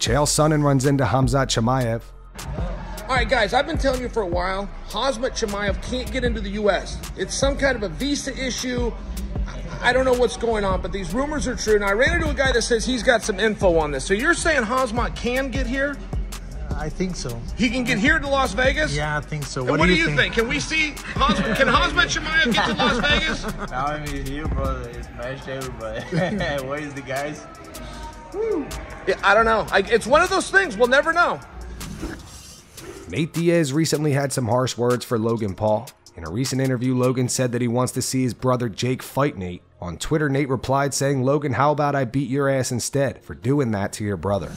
Chael Sonnen runs into Khamzat Chimaev. All right, guys, I've been telling you for a while, Khamzat Chimaev can't get into the U.S. It's some kind of a visa issue. I don't know what's going on, but these rumors are true. Now, I ran into a guy that says he's got some info on this. So you're saying Khamzat can get here? I think so. He can get here to Las Vegas? Yeah, I think so. What, what, do you think? Can we see, Khamzat, can Khamzat Chimaev get to Las Vegas? I mean, you, brother, it's match over, but where's the guys? Yeah, I don't know. I, it's one of those things. We'll never know. Nate Diaz recently had some harsh words for Logan Paul. In a recent interview, Logan said that he wants to see his brother Jake fight Nate. On Twitter, Nate replied saying, Logan, how about I beat your ass instead for doing that to your brother?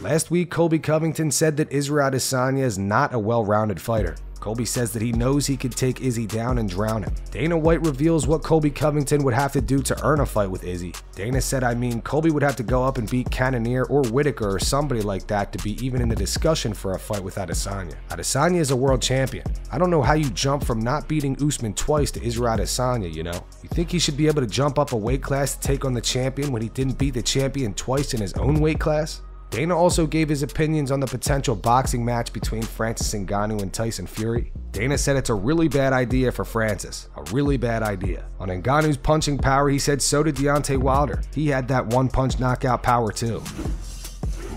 Last week, Colby Covington said that Israel Adesanya is not a well-rounded fighter. Colby says that he knows he could take Izzy down and drown him. Dana White reveals what Colby Covington would have to do to earn a fight with Izzy. Dana said, I mean, Colby would have to go up and beat Cannonier or Whittaker or somebody like that to be even in the discussion for a fight with Adesanya. Adesanya is a world champion. I don't know how you jump from not beating Usman twice to Israel Adesanya, you know? You think he should be able to jump up a weight class to take on the champion when he didn't beat the champion twice in his own weight class? Dana also gave his opinions on the potential boxing match between Francis Ngannou and Tyson Fury. Dana said it's a really bad idea for Francis, a really bad idea. On Ngannou's punching power, he said so did Deontay Wilder. He had that one punch knockout power too.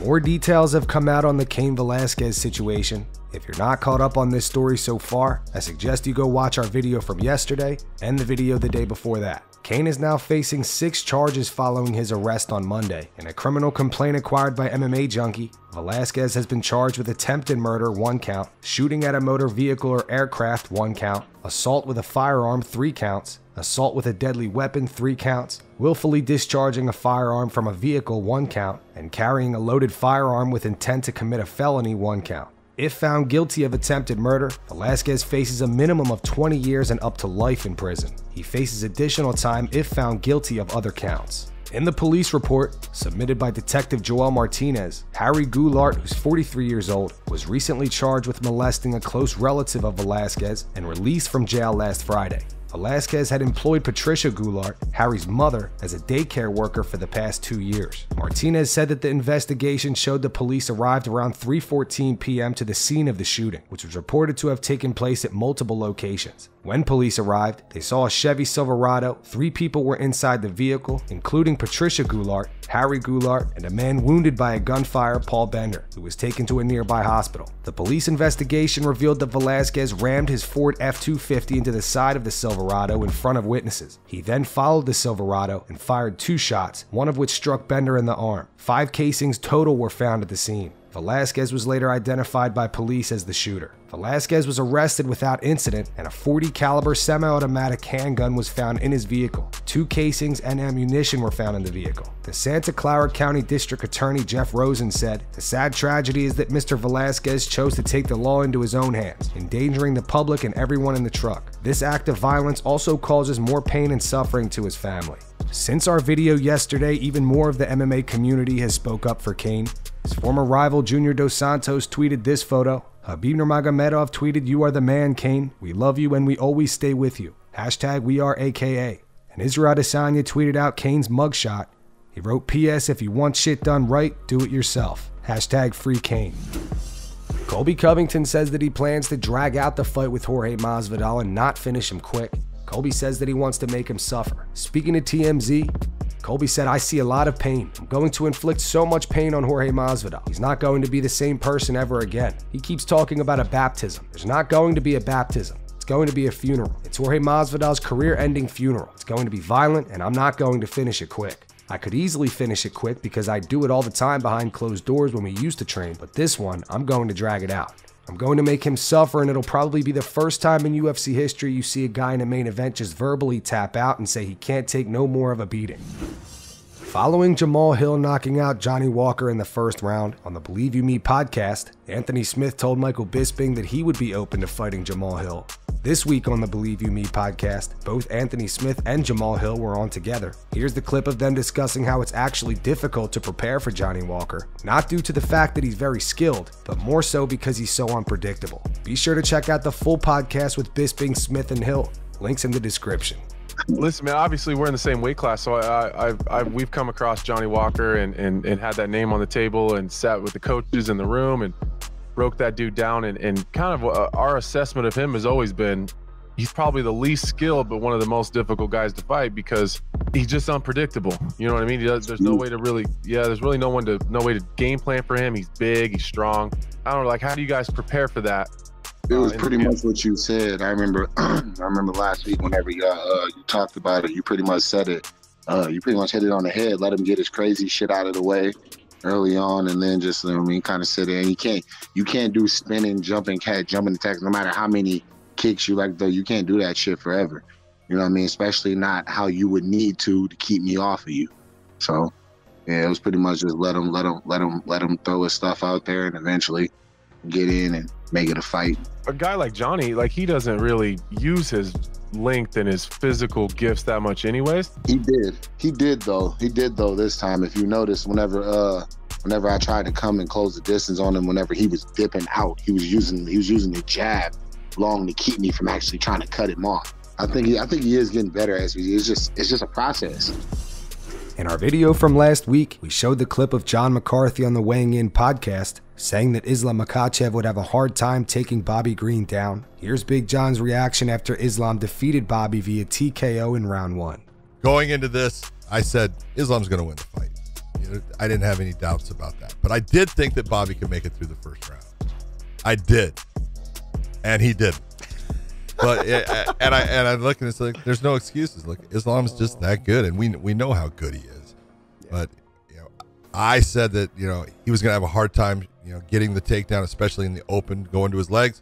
More details have come out on the Cain Velasquez situation. If you're not caught up on this story so far, I suggest you go watch our video from yesterday and the video the day before that. Cain is now facing six charges following his arrest on Monday. In a criminal complaint acquired by MMA Junkie, Velasquez has been charged with attempted murder, one count, shooting at a motor vehicle or aircraft, one count, assault with a firearm, three counts, assault with a deadly weapon, three counts, willfully discharging a firearm from a vehicle, one count, and carrying a loaded firearm with intent to commit a felony, one count. If found guilty of attempted murder, Velasquez faces a minimum of 20 years and up to life in prison. He faces additional time if found guilty of other counts. In the police report, submitted by Detective Joel Martinez, Harry Goulart, who's 43 years old, was recently charged with molesting a close relative of Velasquez and released from jail last Friday. Velasquez had employed Patricia Goulart, Harry's mother, as a daycare worker for the past two years. Martinez said that the investigation showed the police arrived around 3:14 p.m. to the scene of the shooting, which was reported to have taken place at multiple locations. When police arrived, they saw a Chevy Silverado. Three people were inside the vehicle, including Patricia Goulart, Harry Goulart, and a man wounded by a gunfire, Paul Bender, who was taken to a nearby hospital. The police investigation revealed that Velasquez rammed his Ford F 250 into the side of the Silverado in front of witnesses. He then followed the Silverado and fired two shots, one of which struck Bender in the arm. Five casings total were found at the scene. Velasquez was later identified by police as the shooter. Velasquez was arrested without incident and a 40 caliber semi-automatic handgun was found in his vehicle. Two casings and ammunition were found in the vehicle. The Santa Clara County District Attorney Jeff Rosen said, "The sad tragedy is that Mr. Velasquez chose to take the law into his own hands, endangering the public and everyone in the truck. This act of violence also causes more pain and suffering to his family." Since our video yesterday, even more of the MMA community has spoke up for Cain. His former rival Junior Dos Santos tweeted this photo. Khabib Nurmagomedov tweeted, You are the man, Cain. We love you and we always stay with you. Hashtag we are AKA. And Israel Adesanya tweeted out Cain's mugshot. He wrote, P.S. If you want shit done right, do it yourself. Hashtag free Cain. Colby Covington says that he plans to drag out the fight with Jorge Masvidal and not finish him quick. Colby says that he wants to make him suffer. Speaking to TMZ, Colby said, I see a lot of pain. I'm going to inflict so much pain on Jorge Masvidal. He's not going to be the same person ever again. He keeps talking about a baptism. There's not going to be a baptism. It's going to be a funeral. It's Jorge Masvidal's career-ending funeral. It's going to be violent, and I'm not going to finish it quick. I could easily finish it quick because I do it all the time behind closed doors when we used to train, but this one, I'm going to drag it out. I'm going to make him suffer, and it'll probably be the first time in UFC history you see a guy in a main event just verbally tap out and say he can't take no more of a beating. Following Jamahal Hill knocking out Johnny Walker in the first round on the Believe You Me podcast, Anthony Smith told Michael Bisping that he would be open to fighting Jamahal Hill. This week on the Believe You Me podcast, both Anthony Smith and Jamahal Hill were on together. Here's the clip of them discussing how it's actually difficult to prepare for Johnny Walker, not due to the fact that he's very skilled, but more so because he's so unpredictable. Be sure to check out the full podcast with Bisping, Smith, and Hill. Links in the description. Listen, man. Obviously, we're in the same weight class, so I, I, I, we've come across Johnny Walker and, and and had that name on the table and sat with the coaches in the room and broke that dude down. And and kind of uh, our assessment of him has always been he's probably the least skilled, but one of the most difficult guys to fight because he's just unpredictable. You know what I mean? Does, there's no way to really, yeah, there's really no one to, no way to game plan for him. He's big, he's strong. I don't know, like, how do you guys prepare for that? It was uh, pretty much what you said. I remember, I remember last week whenever you, uh, you talked about it, you pretty much said it. Uh, you pretty much hit it on the head. Let him get his crazy shit out of the way early on, and then just you know I mean, kind of sit there. And you can't, you can't do spinning, jumping, cat, jumping attacks, no matter how many kicks you like though you can't do that shit forever. You know what I mean? Especially not how you would need to to keep me off of you. So yeah, it was pretty much just let him let him let him let him throw his stuff out there and eventually get in and make it a fight. A guy like Johnny, like he doesn't really use his length and his physical gifts that much anyways. He did. He did though. He did though this time. If you notice, whenever uh whenever I tried to come and close the distance on him, whenever he was dipping out, he was using he was using the jab long to keep me from actually trying to cut him off. I think he, I think he is getting better as we. It's just it's just a process. In our video from last week, we showed the clip of John McCarthy on the Weighing In podcast saying that Islam Makhachev would have a hard time taking Bobby Green down. Here's Big John's reaction after Islam defeated Bobby via TKO in round one. Going into this, I said Islam's going to win the fight. I didn't have any doubts about that. But I did think that Bobby could make it through the first round. I did and he didn't. But eh, eh, and I and I look and it's like there's no excuses. Look, Islam's just that good, and we we know how good he is. But I said that you know he was gonna have a hard time you know getting the takedown, especially in the open, going to his legs.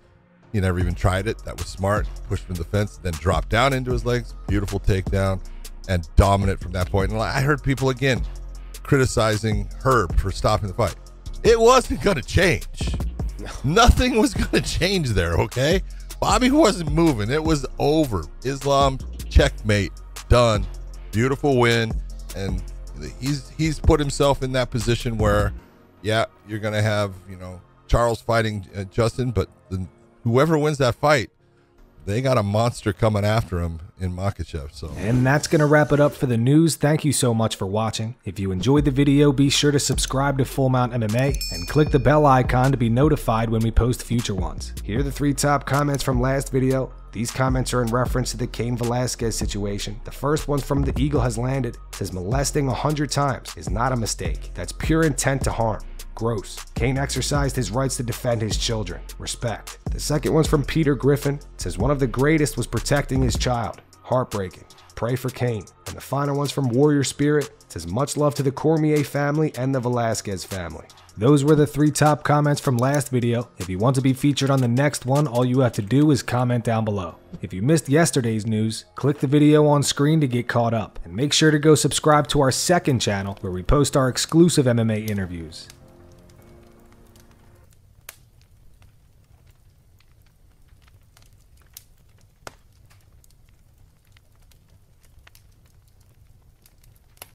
He never even tried it. That was smart. Pushed to the fence, then dropped down into his legs. Beautiful takedown, and dominant from that point. And I heard people again criticizing Herb for stopping the fight. It wasn't going to change. Nothing was going to change there, okay? Bobby wasn't moving. It was over. Islam checkmate. Done. Beautiful win. And he's he's put himself in that position where yeah, you're to have, you know, Charles fighting uh, Justin, but the, whoever wins that fight they got a monster coming after him in Makhachev. So, and that's gonna wrap it up for the news. Thank you so much for watching. If you enjoyed the video, be sure to subscribe to Full Mount MMA and click the bell icon to be notified when we post future ones. Here are the three top comments from last video. These comments are in reference to the Cain Velasquez situation. The first one from the Eagle has landed. It says molesting 100 times is not a mistake. That's pure intent to harm. Gross. Cain exercised his rights to defend his children. Respect. The second one's from Peter Griffin. It says one of the greatest was protecting his child. Heartbreaking. Pray for Cain. And the final one's from Warrior Spirit. It says much love to the Cormier family and the Velasquez family. Those were the three top comments from last video. If you want to be featured on the next one, all you have to do is comment down below. If you missed yesterday's news, click the video on screen to get caught up. And make sure to go subscribe to our second channel where we post our exclusive MMA interviews.